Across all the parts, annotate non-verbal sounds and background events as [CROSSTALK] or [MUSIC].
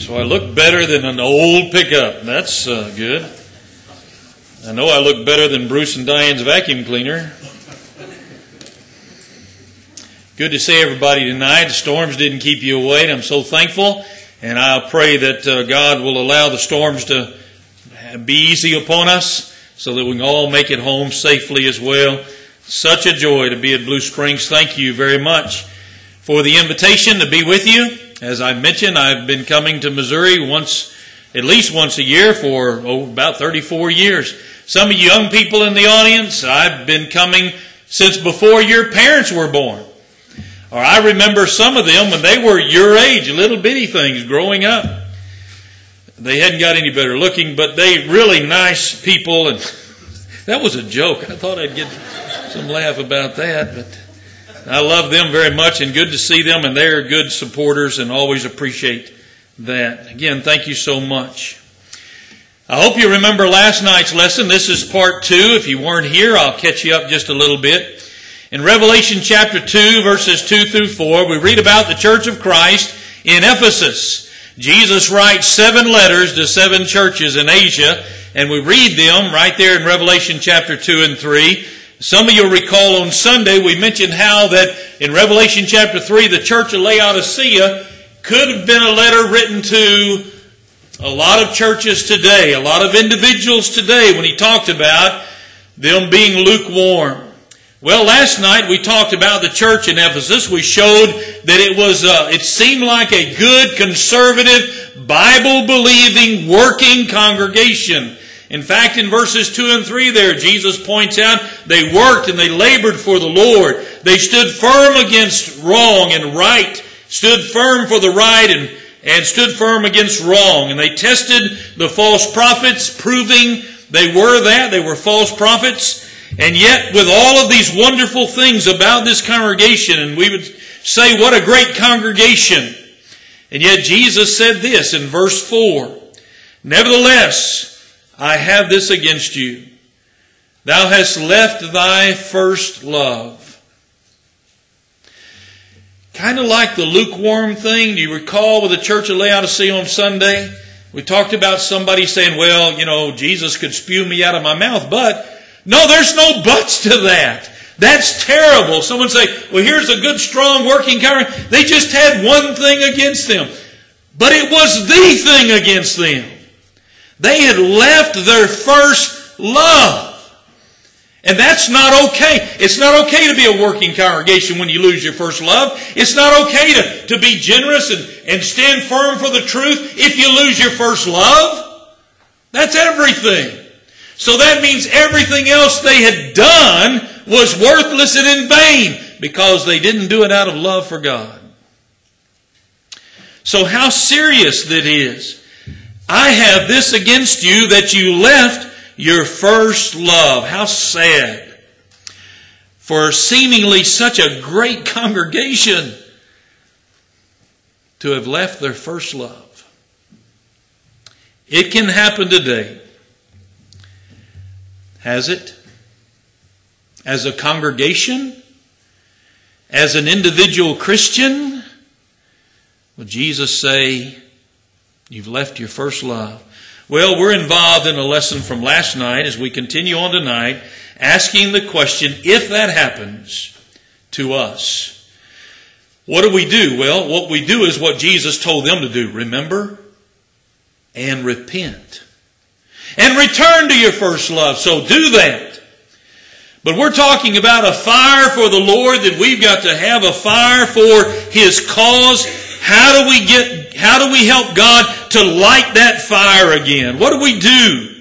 So I look better than an old pickup. That's uh, good. I know I look better than Bruce and Diane's vacuum cleaner. Good to see everybody tonight. The storms didn't keep you away. I'm so thankful. And I pray that uh, God will allow the storms to be easy upon us so that we can all make it home safely as well. Such a joy to be at Blue Springs. Thank you very much for the invitation to be with you. As I mentioned, I've been coming to Missouri once, at least once a year for oh, about 34 years. Some of you young people in the audience, I've been coming since before your parents were born. Or I remember some of them when they were your age, little bitty things growing up. They hadn't got any better looking, but they really nice people and [LAUGHS] that was a joke. I thought I'd get some laugh about that, but I love them very much and good to see them and they're good supporters and always appreciate that. Again, thank you so much. I hope you remember last night's lesson. This is part two. If you weren't here, I'll catch you up just a little bit. In Revelation chapter 2, verses 2 through 4, we read about the church of Christ in Ephesus. Jesus writes seven letters to seven churches in Asia, and we read them right there in Revelation chapter 2 and 3. Some of you'll recall on Sunday we mentioned how that in Revelation chapter 3, the church of Laodicea could have been a letter written to a lot of churches today, a lot of individuals today when he talked about them being lukewarm. Well, last night we talked about the church in Ephesus. We showed that it was, uh, it seemed like a good, conservative, Bible believing, working congregation. In fact, in verses 2 and 3 there, Jesus points out they worked and they labored for the Lord. They stood firm against wrong and right, stood firm for the right and, and stood firm against wrong. And they tested the false prophets, proving they were that. They were false prophets. And yet, with all of these wonderful things about this congregation, and we would say, what a great congregation. And yet, Jesus said this in verse 4 Nevertheless, I have this against you. Thou hast left thy first love. Kind of like the lukewarm thing. Do you recall with the church of Laodicea on Sunday? We talked about somebody saying, well, you know, Jesus could spew me out of my mouth, but no, there's no buts to that. That's terrible. Someone say, well, here's a good, strong working congregation. They just had one thing against them. But it was the thing against them. They had left their first love. And that's not okay. It's not okay to be a working congregation when you lose your first love. It's not okay to, to be generous and, and stand firm for the truth if you lose your first love. That's everything. So that means everything else they had done was worthless and in vain because they didn't do it out of love for God. So how serious that is. I have this against you that you left your first love. How sad. For seemingly such a great congregation to have left their first love. It can happen today. Has it? As a congregation? As an individual Christian? Will Jesus say, You've left your first love? Well, we're involved in a lesson from last night as we continue on tonight, asking the question if that happens to us. What do we do? Well, what we do is what Jesus told them to do. Remember? And repent and return to your first love. So do that. But we're talking about a fire for the Lord that we've got to have a fire for His cause. How do we get, how do we help God to light that fire again? What do we do?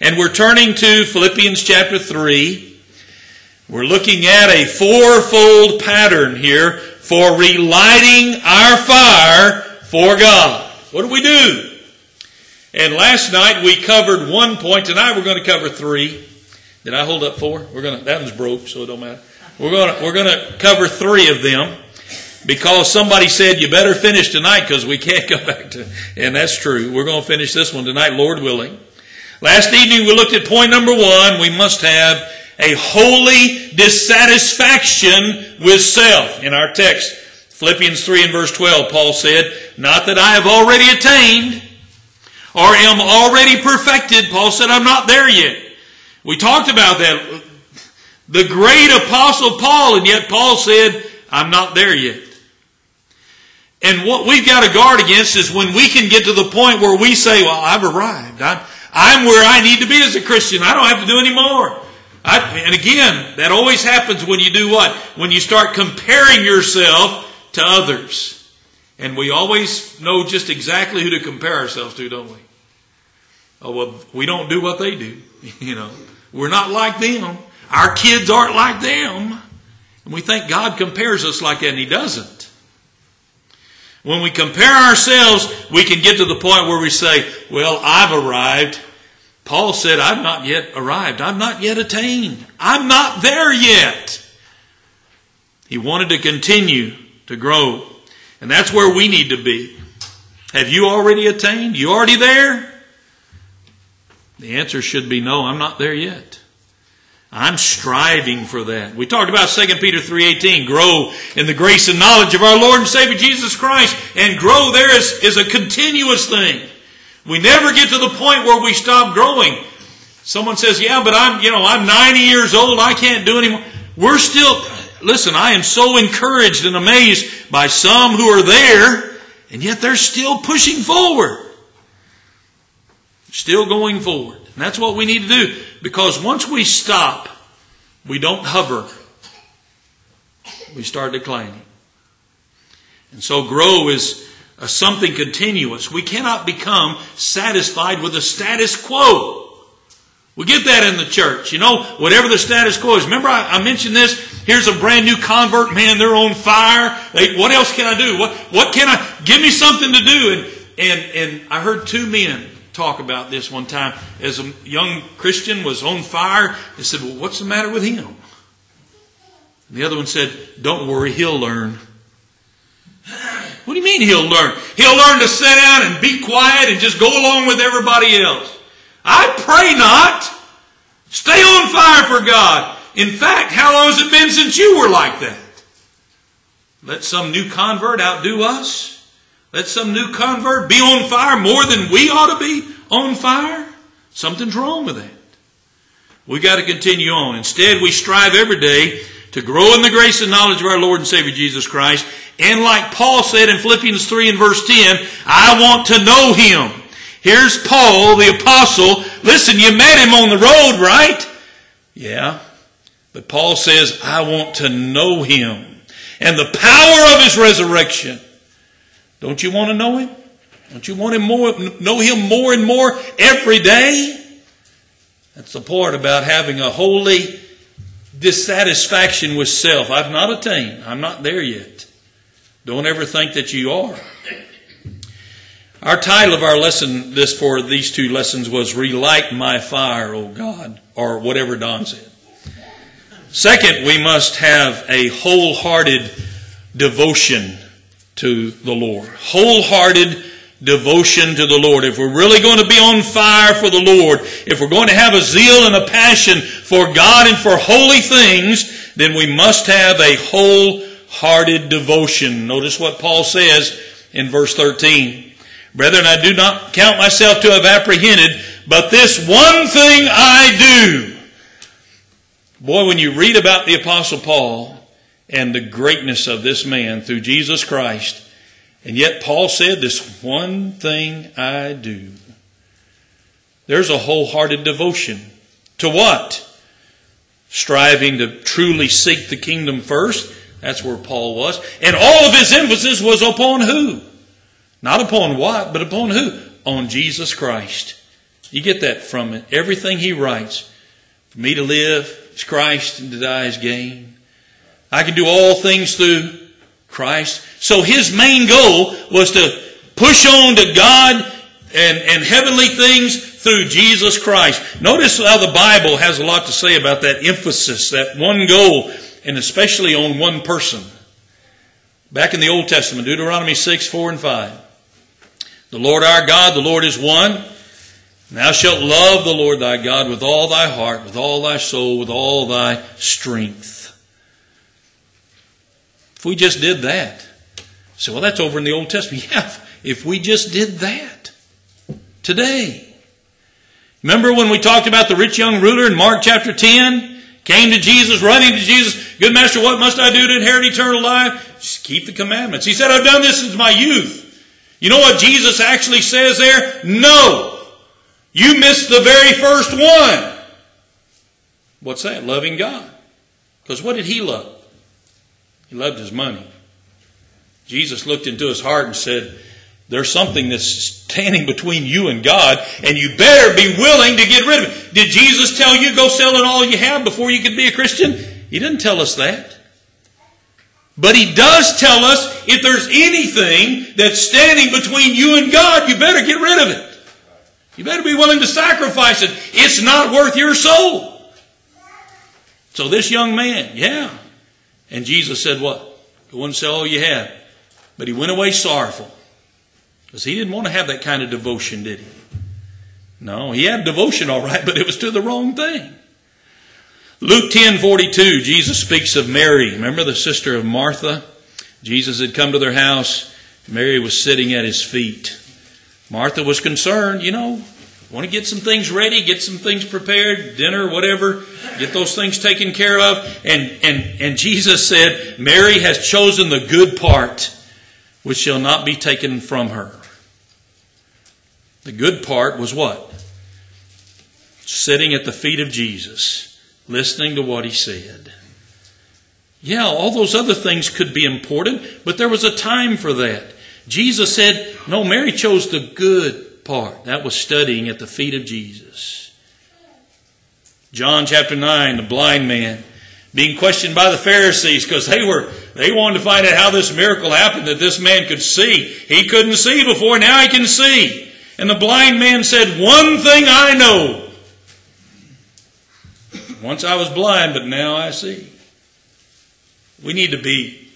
And we're turning to Philippians chapter 3. We're looking at a fourfold pattern here for relighting our fire for God. What do we do? And last night we covered one point. Tonight we're going to cover three. Did I hold up four? We're going to, that one's broke, so it don't matter. We're going to, we're going to cover three of them because somebody said you better finish tonight because we can't [LAUGHS] go back to, and that's true. We're going to finish this one tonight, Lord willing. Last evening we looked at point number one. We must have a holy dissatisfaction with self in our text. Philippians 3 and verse 12, Paul said, Not that I have already attained or am already perfected. Paul said, I'm not there yet. We talked about that. The great apostle Paul, and yet Paul said, I'm not there yet. And what we've got to guard against is when we can get to the point where we say, well, I've arrived. I'm, I'm where I need to be as a Christian. I don't have to do any more. I, and again, that always happens when you do what? When you start comparing yourself to others. And we always know just exactly who to compare ourselves to, don't we? Oh, well, we don't do what they do. [LAUGHS] You know, we're not like them. Our kids aren't like them. And we think God compares us like that, and He doesn't. When we compare ourselves, we can get to the point where we say, Well, I've arrived. Paul said, I've not yet arrived. I've not yet attained. I'm not there yet. He wanted to continue to grow. And that's where we need to be. Have you already attained? You already there? The answer should be no, I'm not there yet. I'm striving for that. We talked about 2 Peter 3.18, grow in the grace and knowledge of our Lord and Savior Jesus Christ. And grow there is, is a continuous thing. We never get to the point where we stop growing. Someone says, yeah, but I'm, you know, I'm 90 years old. I can't do anymore. We're still, listen, I am so encouraged and amazed by some who are there, and yet they're still pushing forward. Still going forward. And that's what we need to do. Because once we stop, we don't hover. We start declining. And so grow is a something continuous. We cannot become satisfied with the status quo. We get that in the church. You know, whatever the status quo is. Remember I, I mentioned this? Here's a brand new convert. Man, they're on fire. They, what else can I do? What, what can I, give me something to do. And, and, and I heard two men talk about this one time. As a young Christian was on fire, they said, well, what's the matter with him? And the other one said, don't worry, he'll learn. What do you mean he'll learn? He'll learn to sit down and be quiet and just go along with everybody else. I pray not. Stay on fire for God. In fact, how long has it been since you were like that? Let some new convert outdo us. Let some new convert be on fire more than we ought to be on fire. Something's wrong with that. We got to continue on. Instead, we strive every day to grow in the grace and knowledge of our Lord and Savior Jesus Christ. And like Paul said in Philippians 3 and verse 10, I want to know Him. Here's Paul, the apostle. Listen, you met him on the road, right? Yeah. But Paul says, I want to know him and the power of his resurrection. Don't you want to know him? Don't you want him more, know him more and more every day? That's the part about having a holy dissatisfaction with self. I've not attained. I'm not there yet. Don't ever think that you are. Our title of our lesson, this for these two lessons, was Relight My Fire, O God, or whatever Don said. Second, we must have a wholehearted devotion to the Lord. Wholehearted devotion to the Lord. If we're really going to be on fire for the Lord, if we're going to have a zeal and a passion for God and for holy things, then we must have a wholehearted devotion. Notice what Paul says in verse 13. Brethren, I do not count myself to have apprehended, but this one thing I do. Boy, when you read about the Apostle Paul and the greatness of this man through Jesus Christ, and yet Paul said, This one thing I do. There's a wholehearted devotion. To what? Striving to truly seek the kingdom first. That's where Paul was. And all of his emphasis was upon who? Not upon what, but upon who? On Jesus Christ. You get that from it. Everything he writes. For me to live is Christ and to die is gain. I can do all things through Christ. So his main goal was to push on to God and, and heavenly things through Jesus Christ. Notice how the Bible has a lot to say about that emphasis, that one goal, and especially on one person. Back in the Old Testament, Deuteronomy 6, 4 and 5. The Lord our God, the Lord is one. Thou shalt love the Lord thy God with all thy heart, with all thy soul, with all thy strength. If we just did that, So, well, that's over in the Old Testament. [LAUGHS] Yeah, if we just did that today. Remember when we talked about the rich young ruler in Mark chapter 10? Came to Jesus, running to Jesus. Good master, what must I do to inherit eternal life? Just keep the commandments. He said, I've done this since my youth. You know what Jesus actually says there? No. You missed the very first one. What's that? Loving God. Because what did he love? He loved his money. Jesus looked into his heart and said, There's something that's standing between you and God, and you better be willing to get rid of it. Did Jesus tell you go sell it all you have before you could be a Christian? He didn't tell us that. But he does tell us if there's anything that's standing between you and God, you better get rid of it. You better be willing to sacrifice it. It's not worth your soul. So this young man, yeah. And Jesus said, What? Go and sell all you have. But he went away sorrowful. Because he didn't want to have that kind of devotion, did he? No, he had devotion all right, [LAUGHS] but it was to the wrong thing. Luke 10 42, Jesus speaks of Mary. Remember the sister of Martha? Jesus had come to their house. Mary was sitting at his feet. Martha was concerned, you know, want to get some things ready, get some things prepared, dinner, whatever, get those things taken care of. And, and, and Jesus said, Mary has chosen the good part, which shall not be taken from her. The good part was what? Sitting at the feet of Jesus, listening to what he said. Yeah, all those other things could be important, but there was a time for that. Jesus said, no, Mary chose the good part. That was studying at the feet of Jesus. John chapter 9, the blind man being questioned by the Pharisees because they were they wanted to find out how this miracle happened that this man could see. He couldn't see before, now he can see. And the blind man said, One thing I know. Once I was blind, but now I see. We need to be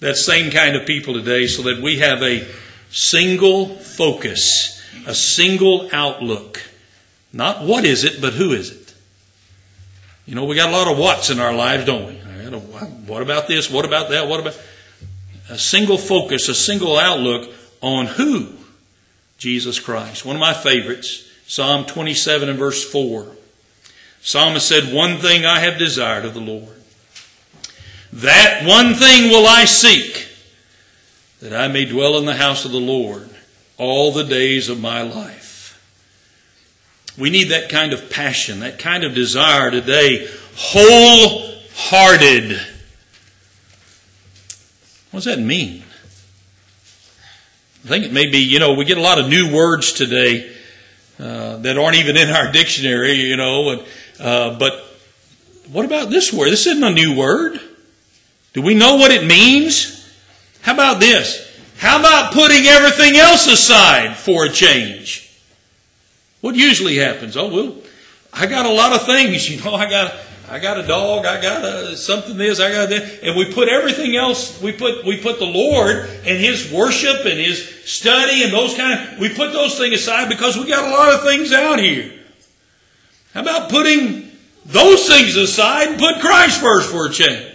that same kind of people today so that we have a single focus, a single outlook. Not what is it, but who is it. You know, we got a lot of what's in our lives, don't we? What about this? What about that? What about a single focus, a single outlook on who? Jesus Christ. One of my favorites, Psalm 27 and verse 4. Psalmist said, One thing I have desired of the Lord. That one thing will I seek, that I may dwell in the house of the Lord all the days of my life. We need that kind of passion, that kind of desire today, wholehearted. What does that mean? I think it may be, you know, we get a lot of new words today uh, that aren't even in our dictionary, you know, and, uh, but what about this word? This isn't a new word. Do we know what it means? How about this? How about putting everything else aside for a change? What usually happens? Oh, well, I got a lot of things, [LAUGHS] you know, I got I got a dog, I got a, something this, I got that, and we put everything else. We put we put the Lord and His worship and His study and those kind of. We put those things aside because we got a lot of things out here. How about putting those things aside and put Christ first for a change?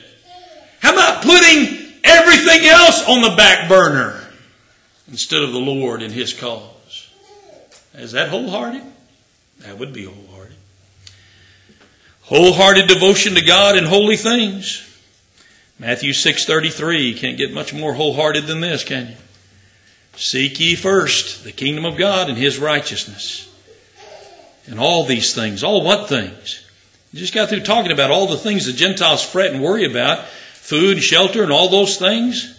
How about putting everything else on the back burner instead of the Lord and His cause? Is that wholehearted? That would be wholehearted. Wholehearted devotion to God and holy things. Matthew 6:33, you can't get much more wholehearted than this, can you? Seek ye first the kingdom of God and his righteousness. And all these things, all what things? You just got through talking about all the things the Gentiles fret and worry about, food, shelter, and all those things.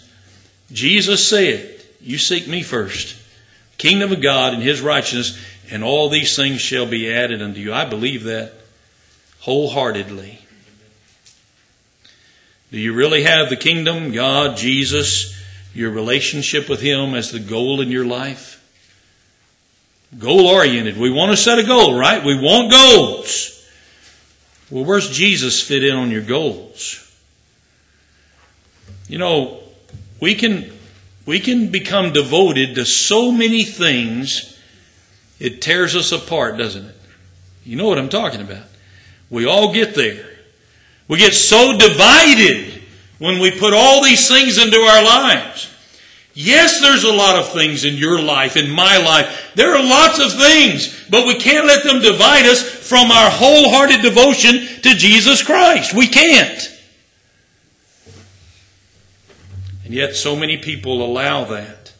Jesus said, You seek me first, kingdom of God and his righteousness, and all these things shall be added unto you. I believe that wholeheartedly. Do you really have the kingdom, God, Jesus, your relationship with Him as the goal in your life? Goal oriented. We want to set a goal, right? We want goals. Well, where's Jesus fit in on your goals? You know, we can we can become devoted to so many things it tears us apart, doesn't it? You know what I'm talking about. We all get there. We get so divided when we put all these things into our lives. Yes, there's a lot of things in your life, in my life. There are lots of things, but we can't let them divide us from our wholehearted devotion to Jesus Christ. We can't. And yet so many people allow that.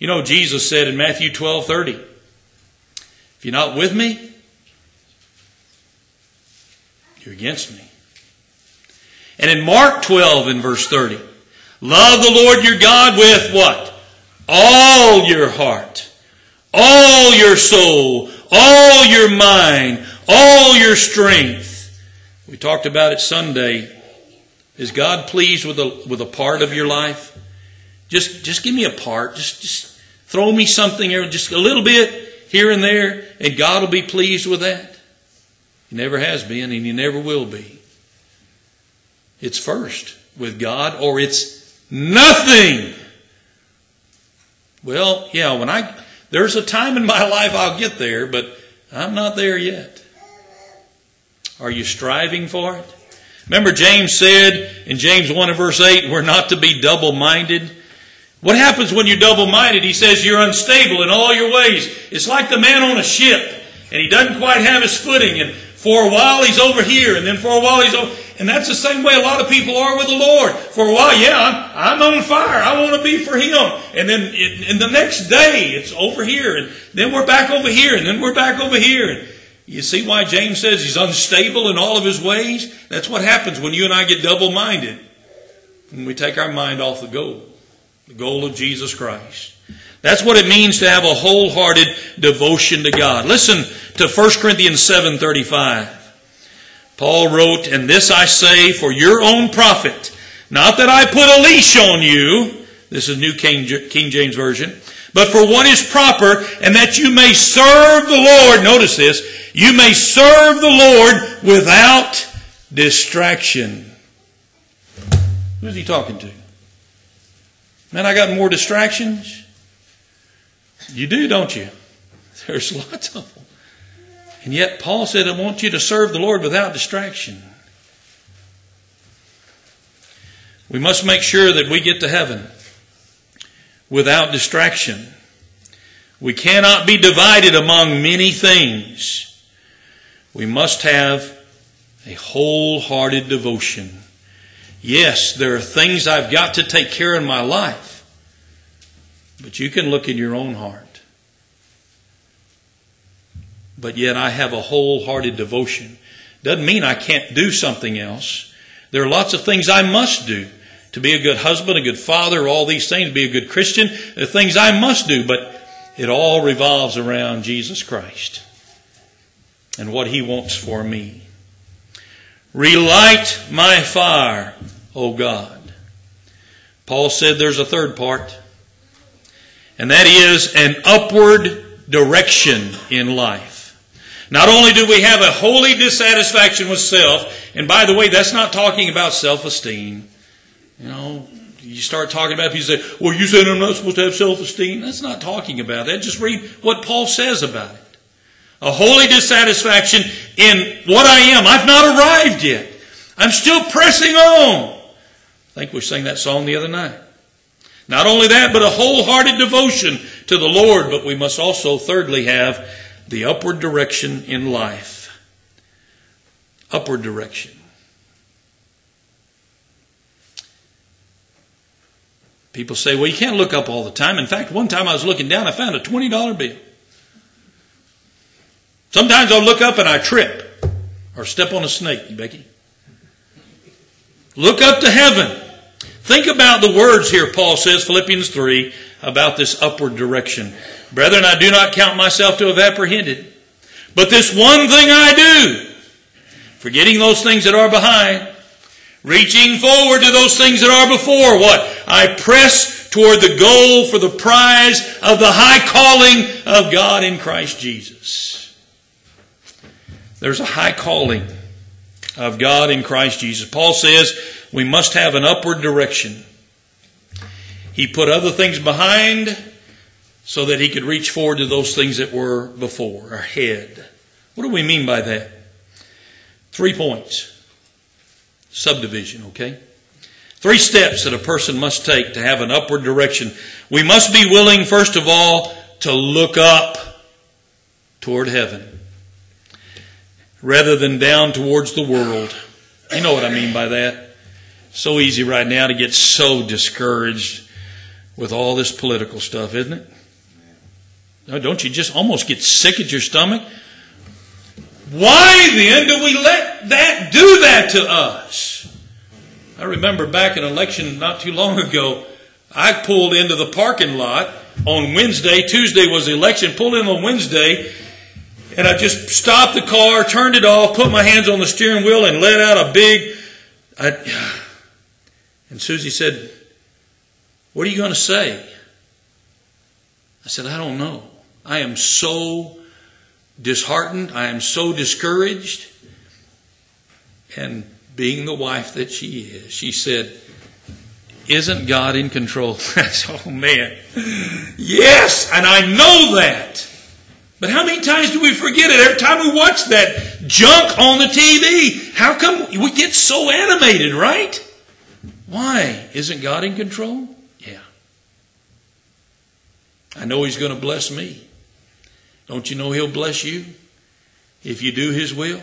You know, Jesus said in Matthew 12, 30, if you're not with me, you're against me. And in Mark 12 in verse 30, love the Lord your God with what? All your heart, all your soul, all your mind, all your strength. We talked about it Sunday. Is God pleased with a, with a part of your life? Just, just give me a part. Just, just throw me something, just a little bit here and there, and God will be pleased with that. He never has been, and He never will be. It's first with God, or it's nothing. Well, yeah, when I, there's a time in my [LAUGHS] life I'll get there, but I'm not there yet. Are you striving for it? Remember, James said in James 1 and verse 8, we're not to be double minded. What happens when you're double minded? He says you're unstable in all your ways. It's like the man on a ship, and he doesn't quite have his footing, and for a while he's over here, and then for a while he's over. And that's the same way a lot of people are with the Lord. For a while, yeah, I'm, I'm on fire. I want to be for Him. And then in, the next day, it's over here, and then we're back over here, and then we're back over here. And you see why James says he's unstable in all of his ways? That's what happens when you and I get double minded. When we take our mind off the goal the goal of Jesus Christ. That's what it means to have a wholehearted devotion to God. Listen to 1 Corinthians 7:35. Paul wrote, "And this I say for your own profit, not that I put a leash on you." This is New King, King James version. But for what is proper, and that you may serve the Lord. Notice this. You may serve the Lord without distraction. Who's he talking to? Man, I got more distractions. You do, don't you? [LAUGHS] There's lots of them. And yet, Paul said, I want you to serve the Lord without distraction. We must make sure that we get to heaven without distraction. We cannot be divided among many things. We must have a wholehearted devotion Yes, there are things I've got to take care of in my life. But you can look in your own heart. But yet I have a wholehearted devotion. Doesn't mean I can't do something else. There are lots of things I must do to be a good husband, a good father, all these things, be a good Christian. Are things I must do, but it all revolves around Jesus Christ and what He wants for me. Relight my fire, O God. Paul said there's a third part, and that is an upward direction in life. Not only do we have a holy dissatisfaction with self, and by the way, that's not talking about self esteem. You know, you start talking about people say, well, you said I'm not supposed to have self esteem. That's not talking about that. Just read what Paul says about it a holy dissatisfaction in what I am. I've not arrived yet. I'm still pressing on. I think we sang that song the other night. Not only that, but a wholehearted devotion to the Lord, but we must also, thirdly, have the upward direction in life. Upward direction. People say, well, you can't look up all the time. In fact, one time I was looking down, I found a $20 bill. Sometimes I'll look up and I trip or step on a snake, Becky. Look up to heaven. Think about the words here, Paul says, Philippians 3, about this upward direction. Brethren, I do not count myself to have apprehended. But this one thing I do, forgetting those things that are behind, reaching forward to those things that are before, what? I press toward the goal for the prize of the high calling of God in Christ Jesus. There's a high calling of God in Christ Jesus. Paul says we must have an upward direction. He put other things behind so that he could reach forward to those things that were before, ahead. What do we mean by that? Three points. Subdivision, okay? Three steps that a person must take to have an upward direction. We must be willing, first of all, to look up toward heaven rather than down towards the world. You know what I mean by that. So easy right now to get so discouraged with all this political stuff, isn't it? Don't you just almost get sick at your stomach? Why then do we let that do that to us? I remember back in election not too long ago, I pulled into the parking lot on Wednesday. Tuesday was the election. Pulled in on Wednesday, and I just stopped the car, turned it off, put my hands on the steering wheel, and let out a big. I, [SIGHS] and Susie said, "What are you going to say?" I said, "I don't know. I am so disheartened. I am so discouraged." And being the wife that she is, she said, Isn't God in control? [LAUGHS] oh man. Yes, and I know that. But how many times do we forget it every time we watch that junk on the TV? How come we get so animated, right? Why? Isn't God in control? Yeah. I know He's going to bless me. Don't you know He'll bless you if you do His will?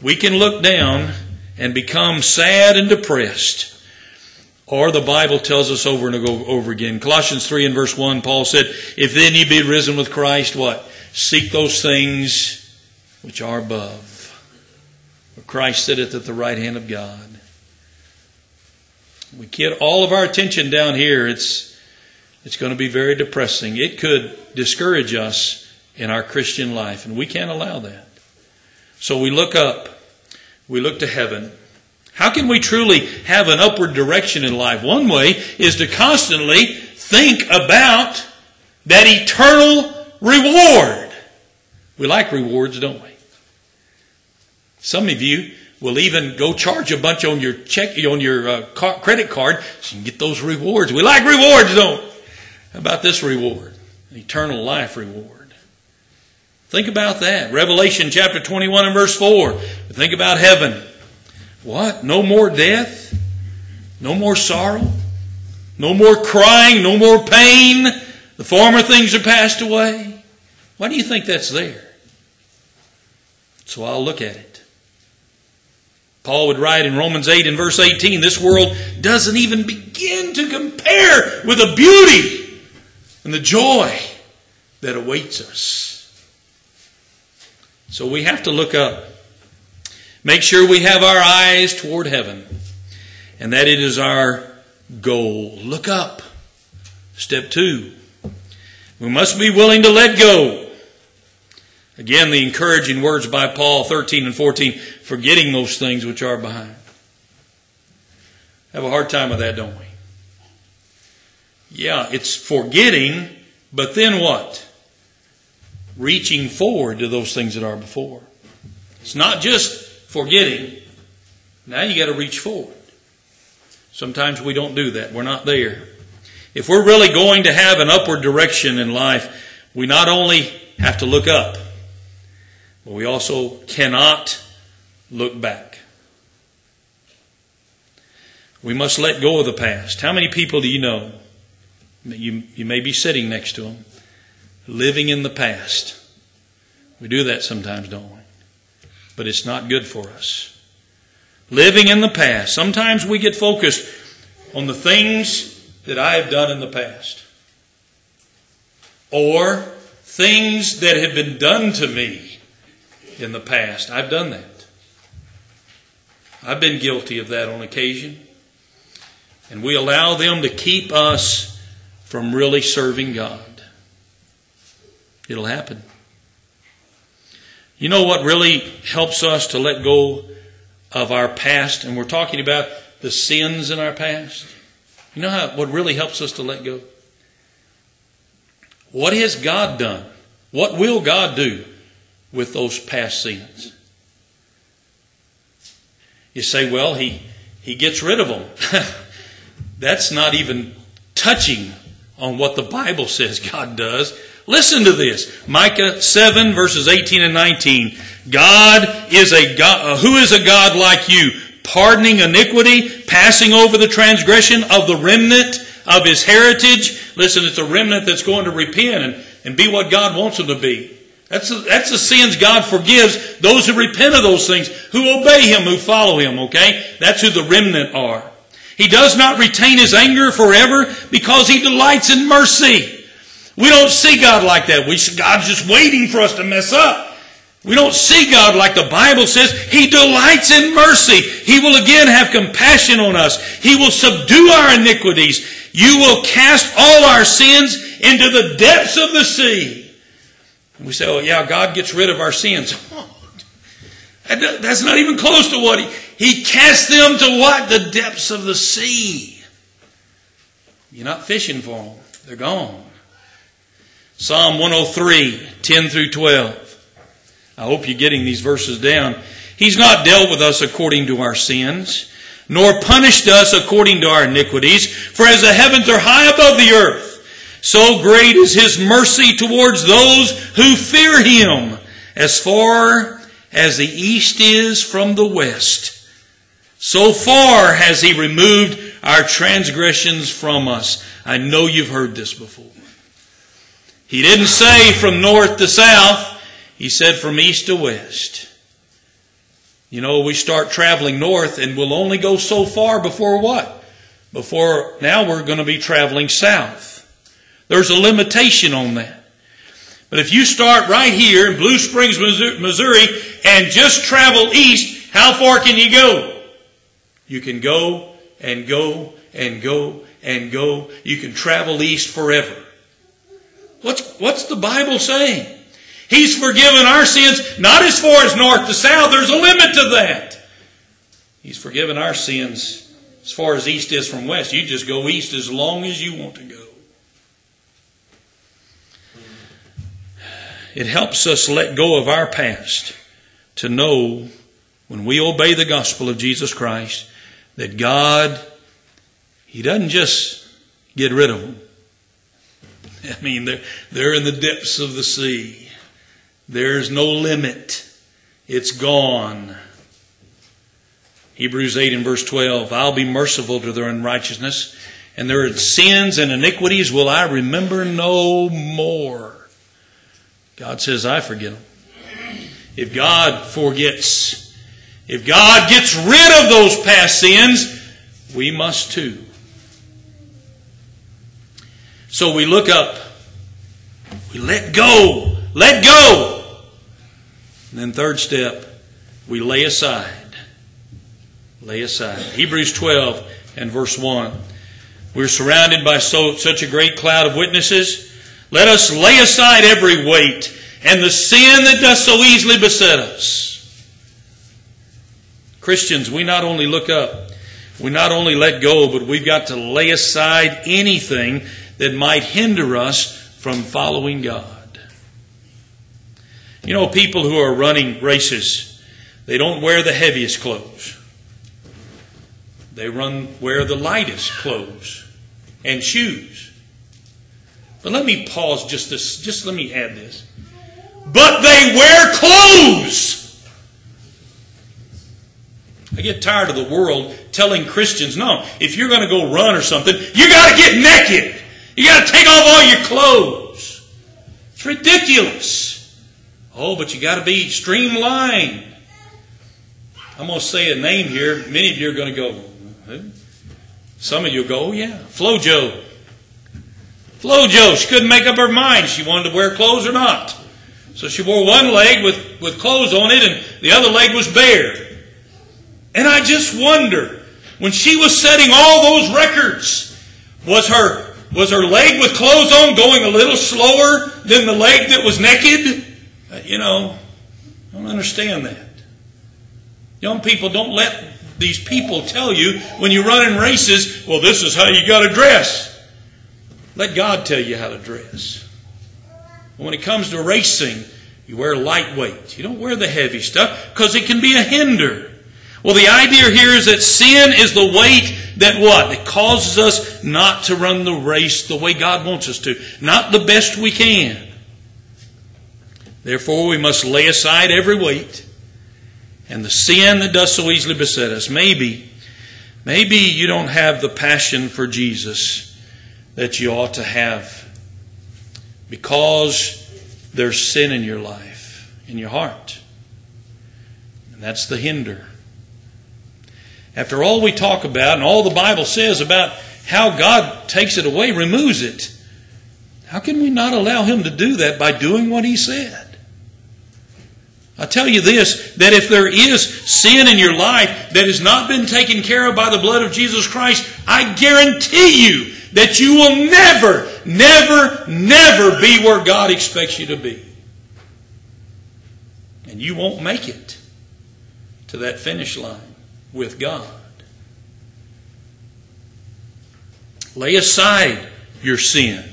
We can look down and become sad and depressed. Or the Bible tells us over and over again. Colossians 3 and verse 1, Paul said, If then ye be risen with Christ, what? Seek those things which are above. For Christ sitteth at the right hand of God. We get all of our attention down here. It's, it's going to be very depressing. It could discourage us in our Christian life, and we can't allow that. So we look up, we look to heaven. How can we truly have an upward direction in life? One way is to constantly think about that eternal reward. We like rewards, don't we? Some of you will even go charge a bunch on your check on your uh, car, credit card so you can get those rewards. We like rewards, don't? How about this reward? Eternal life reward. Think about that. Revelation chapter 21 and verse 4. Think about heaven. What? No more death? No more sorrow? No more crying? No more pain? The former things are passed away? Why do you think that's there? So I'll look at it. Paul would write in Romans 8 and verse 18 this world doesn't even begin to compare with the beauty and the joy that awaits us. So we have to look up. Make sure we have our eyes toward heaven and that it is our goal. Look up. Step two. We must be willing to let go. Again, the encouraging words by Paul 13 and 14, forgetting those things which are behind. Have a hard time with that, don't we? Yeah, it's forgetting, but then what? reaching forward to those things that are before. It's not just forgetting. Now you got to reach forward. Sometimes we don't do that. We're not there. If we're really going to have an upward direction in life, we not only have to look up, but we also cannot look back. We must let go of the past. How many people do you know? You, you may be sitting next to them living in the past. We do that sometimes, don't we? But it's not good for us. Living in the past. Sometimes we get focused on the things that I have done in the past. Or things that have been done to me in the past. I've done that. I've been guilty of that on occasion. And we allow them to keep us from really serving God. It'll happen. You know what really helps us to let go of our past? And we're talking about the sins in our past. You know how, what really helps us to let go? What has God done? What will God do with those past sins? You say, well, he, he gets rid of them. [LAUGHS] That's not even touching on what the Bible says God does. Listen to this. Micah 7 verses 18 and 19. God is a God, uh, who is a God like you, pardoning iniquity, passing over the transgression of the remnant of his heritage. Listen, it's a remnant that's going to repent and, and be what God wants them to be. That's the, that's the sins God forgives those who repent of those things, who obey Him, who follow Him, okay? That's who the remnant are. He does not retain His anger forever because He delights in mercy. We don't see God like that. We God's just waiting for us to mess up. We don't see God like the Bible says. He delights in mercy. He will again have compassion on us. He will subdue our iniquities. You will cast all our sins into the depths of the sea. We say, oh yeah, God gets rid of our sins. [LAUGHS] That's not even close to what he, he cast them to what? The depths of the sea. You're not fishing for them. They're gone. Psalm 103, 10 through 12. I hope you're getting these verses down. He's not dealt with us according to our sins, nor punished us according to our iniquities. For as the heavens are high above the earth, so great is his mercy towards those who fear him, as far as the east is from the west. So far has he removed our transgressions from us. I know you've heard this before. He didn't say from north to south. He said from east to west. You know, we start traveling north and we'll only go so far before what? Before now we're going to be traveling south. There's a limitation on that. But if you start right here in Blue Springs, Missouri, and just travel east, how far can you go? You can go and go and go and go. You can travel east forever. What's, what's the Bible saying? He's forgiven our sins, not as far as north to south. There's a limit to that. He's forgiven our sins as far as east is from west. You just go east as long as you want to go. It helps us let go of our past to know when we obey the gospel of Jesus Christ that God, He doesn't just get rid of them. [LAUGHS] I mean, they're, they're in the depths of the sea. There's no limit. It's gone. Hebrews 8 and verse 12 I'll be merciful to their unrighteousness, and their sins and iniquities will I remember no more. God says, I forget them. If God forgets, if God gets rid of those past sins, we must too. So we look up. We let go. Let go. And then third step, we lay aside. Lay aside. Hebrews 12 and verse 1. We're surrounded by so, such a great cloud of witnesses. Let us lay aside every weight and the sin that does so easily beset us. Christians, we not only look up, we not only let go, but we've got to lay aside anything that might hinder us from following God. You know, people who are running races, they don't wear the heaviest clothes. They run wear the lightest clothes and shoes. But let me pause just this, just let me add this. But they wear clothes. I get tired of the world telling Christians, no, if you're going to go run or something, you got to get naked. You got to take off all your clothes. It's ridiculous. Oh, but you got to be streamlined. I'm going to say a name here. Many of you are going to go, Some of you go, oh yeah, Flojo. Flojo, she couldn't make up her mind she wanted to wear clothes or not. So she wore one leg with, with clothes on it and the other leg was bare. And I just wonder, when she was setting all those records, was her, was her leg with clothes on going a little slower than the leg that was naked? Uh, you know, I don't understand that. Young people, don't let these people tell you when you run in races, well, this is how you got to dress. Let God tell you how to dress. When it comes to racing, you wear lightweight. You don't wear the heavy stuff because it can be a hinder. Well, the idea here is that sin is the weight that what? It causes us not to run the race the way God wants us to. Not the best we can. Therefore, we must lay aside every weight and the sin that does so easily beset us. Maybe, maybe you don't have the passion for Jesus that you ought to have because there's sin in your life, in your heart. And that's the hinder. After all we talk about and all the Bible says about how God takes it away, removes it, how can we not allow Him to do that by doing what He said? I tell you this that if there is sin in your life that has not been taken care of by the blood of Jesus Christ, I guarantee you that you will never, never, never be where God expects you to be. And you won't make it to that finish line with God. Lay aside your sin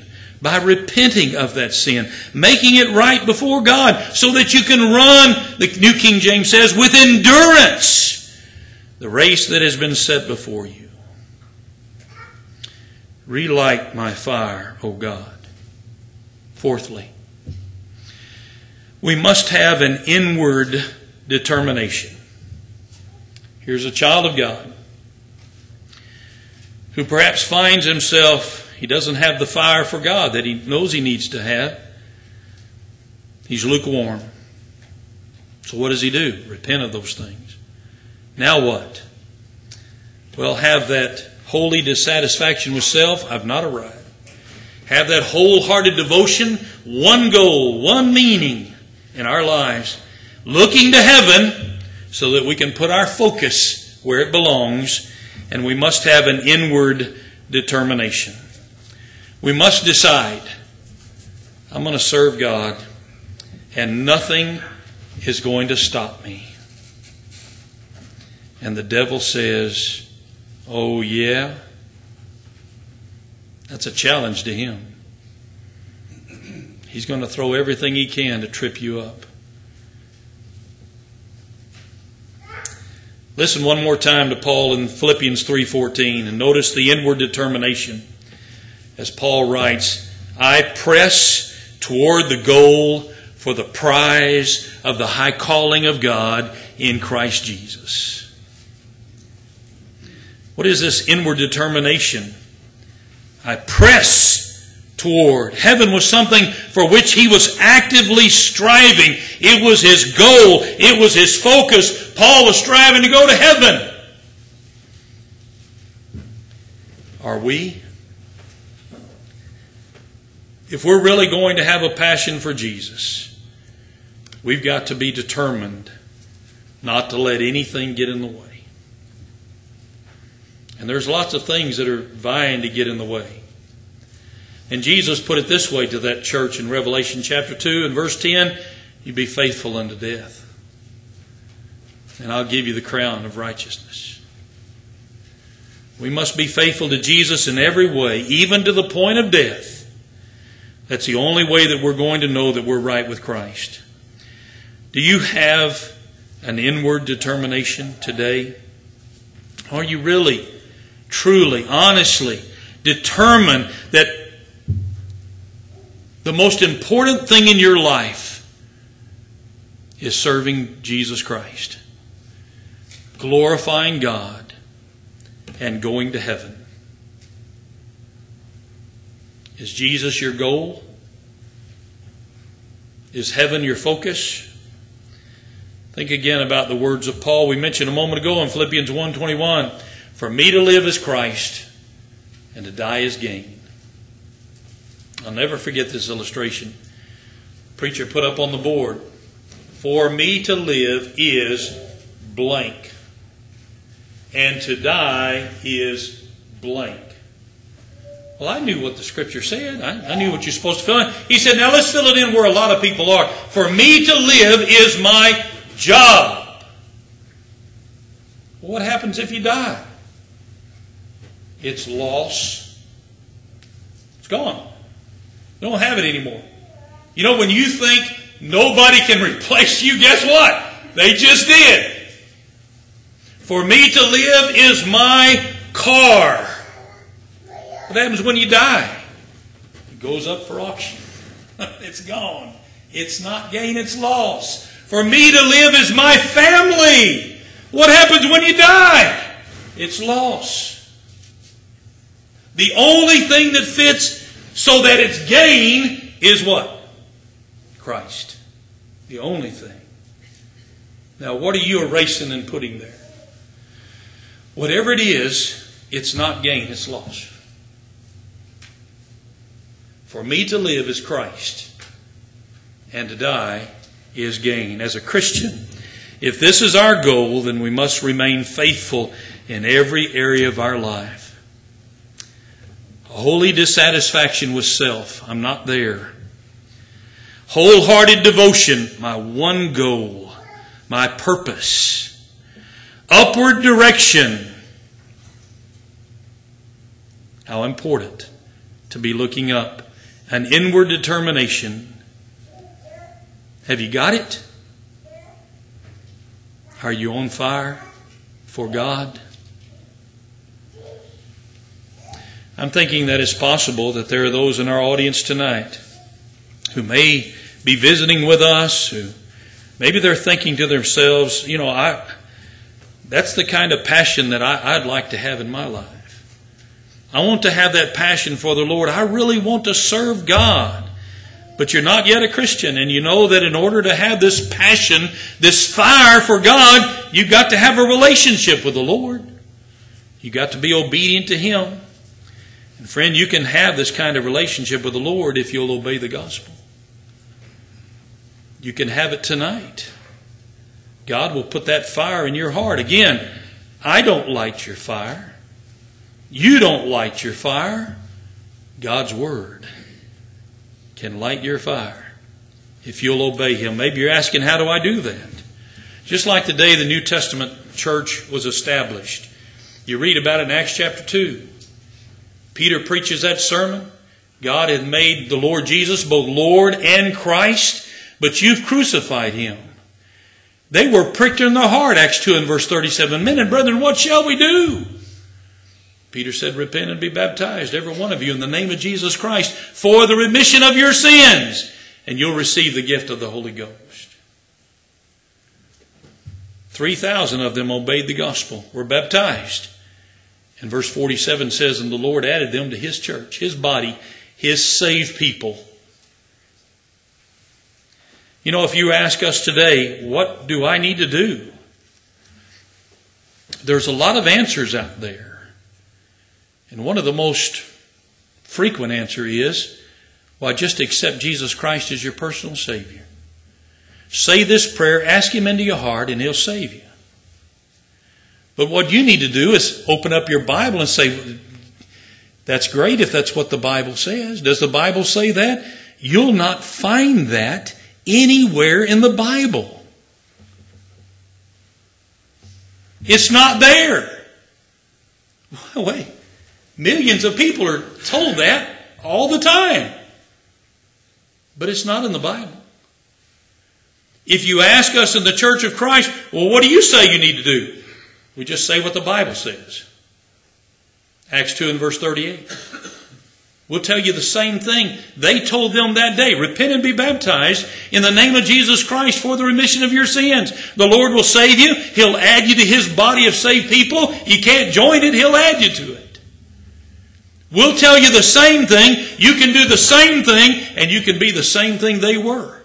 by repenting of that sin, making it right before God so that you can run, the New King James says, with endurance the race that has been set before you. Relight my fire, O God. Fourthly, we must have an inward determination. Here's a child of God who perhaps finds himself he doesn't have the fire for God that he knows he needs to have. He's lukewarm. So what does he do? Repent of those things. Now what? Well, have that holy dissatisfaction with self. I've not arrived. Have that wholehearted devotion, one goal, one meaning in our lives, looking to heaven so that we can put our focus where it belongs, and we must have an inward determination. We must decide I'm going to serve God, and nothing is going to stop me. And the devil says, Oh, yeah? That's a challenge to him. He's going to throw everything he can to trip you up. Listen one more time to Paul in Philippians 3:14 and notice the inward determination as Paul writes, I press toward the goal for the prize of the high calling of God in Christ Jesus. What is this inward determination? I press toward. Heaven was something for which he was actively striving. It was his goal. It was his focus. Paul was striving to go to heaven. Are we? If we're really going to have a passion for Jesus, we've got to be determined not to let anything get in the way. And there's lots of things that are vying to get in the way. And Jesus put it this way to that church in Revelation chapter 2 and verse 10 You be faithful unto death, and I'll give you the crown of righteousness. We must be faithful to Jesus in every way, even to the point of death. That's the only way that we're going to know that we're right with Christ. Do you have an inward determination today? Are you really, truly, honestly determined that the most important thing in your life is serving Jesus Christ, glorifying God, and going to heaven? Is Jesus your goal? Is heaven your focus? Think again about the words of Paul we mentioned a moment ago in Philippians 1:21. For me to live is Christ, and to die is gain. I'll never forget this illustration. preacher put up on the board. For me to live is blank, and to die is blank. Well, I knew what the scripture said. I, I, knew what you're supposed to fill in. He said, now let's fill it in where a lot of people are. For me to live is my job. Well, what happens if you die? It's loss. It's gone. You don't have it anymore. You know, when you think nobody can replace you, guess what? They just did. For me to live is my car. What happens when you die? It goes up for auction. [LAUGHS] it's gone. It's not gain, it's loss. For me to live is my family. What happens when you die? It's loss. The only thing that fits so that it's gain is what? Christ. The only thing. Now, what are you erasing and putting there? Whatever it is, it's not gain, it's loss. For me to live is Christ, and to die is gain. As a Christian, if this is our goal, then we must remain faithful in every area of our life. Holy dissatisfaction with self, I'm not there. Wholehearted devotion, my one goal, my purpose. Upward direction. How important to be looking up. An inward determination. Have you got it? Are you on fire for God? I'm thinking that it's possible that there are those in our audience tonight who may be visiting with us, who maybe they're thinking to themselves, you know, I that's the kind of passion that I, would like to have in my life. I want to have that passion for the Lord. I really want to serve God. But you're not yet a Christian, and you know that in order to have this passion, this fire for God, you've got to have a relationship with the Lord. You've got to be obedient to Him. And friend, you can have this kind of relationship with the Lord if you'll obey the gospel. You can have it tonight. God will put that fire in your heart. Again, I don't light your fire. You don't light your fire. God's Word can light your fire if you'll obey Him. Maybe you're asking, how do I do that? Just like the day the New Testament church was established. You read about it in Acts chapter 2. Peter preaches that sermon. God had made the Lord Jesus both Lord and Christ, but you've crucified Him. They were pricked in the heart, Acts 2 and verse 37. Men and brethren, what shall we do? Peter said, Repent and be baptized, every one of you, in the name of Jesus Christ, for the remission of your sins, and you'll receive the gift of the Holy Ghost. 3,000 of them obeyed the gospel, were baptized. And verse 47 says, And the Lord added them to his church, his body, his saved people. You know, if you ask us today, what do I need to do? There's a lot of answers out there. And one of the most frequent answer is, well, just accept Jesus Christ as your personal Savior. Say this prayer, ask Him into your heart, and He'll save you. But what you need to do is open up your Bible and say, that's great if that's what the Bible says. Does the Bible say that? You'll not find that anywhere in the Bible. It's not there. Wait. Millions of people are told that all the time. But it's not in the Bible. If you ask us in the Church of Christ, well, what do you say you need to do? We just say what the Bible says. Acts 2 and verse 38. We'll tell you the same thing they told them that day. Repent and be baptized in the name of Jesus Christ for the remission of your sins. The Lord will save you. He'll add you to His body of saved people. You can't join it, He'll add you to it. We'll tell you the same thing. You can do the same thing, and you can be the same thing they were.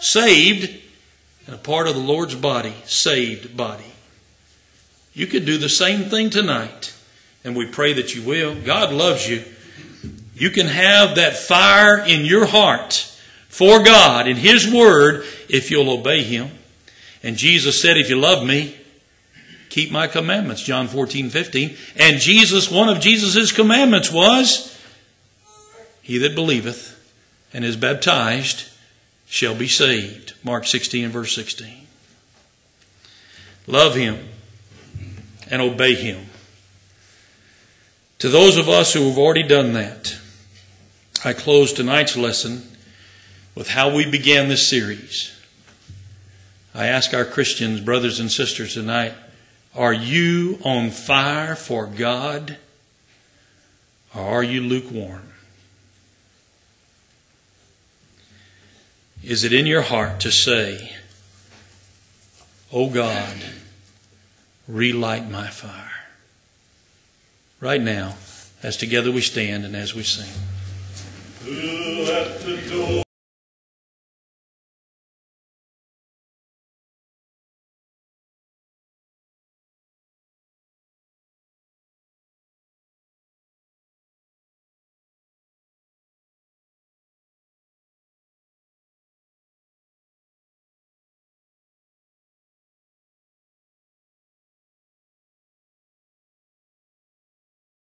Saved and a part of the Lord's body, saved body. You could do the same thing tonight, and we pray that you will. God loves you. You can have that fire in your heart for God in His Word if you'll obey Him. And Jesus said, If you love me, keep my commandments, John 14, 15. And Jesus, one of Jesus' commandments was, He that believeth and is baptized shall be saved. Mark 16 and verse 16. Love Him and obey Him. To those of us who have already done that, I close tonight's lesson with how we began this series. I ask our Christians, brothers and sisters tonight, are you on fire for God or are you lukewarm? Is it in your heart to say, O God, relight my fire. Right now, as together we stand and as we sing.